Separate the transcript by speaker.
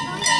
Speaker 1: going